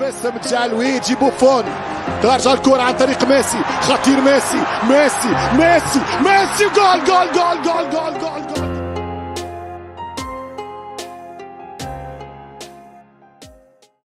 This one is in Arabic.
باسم جعل لويجي بوفون ترجع الكرة عن طريق ميسي. خطير ميسي. ميسي. ميسي. ميسي. جول جول جول جول جول جول.